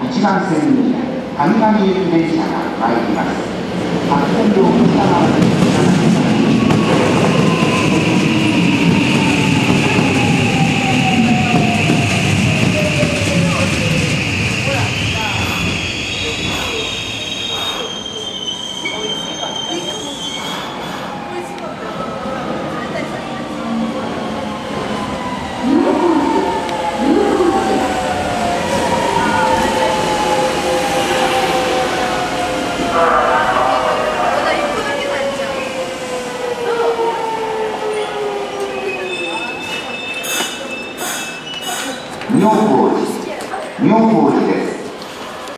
1番線に神々行き電車が参ります。発展を日本ホール日本ホールで。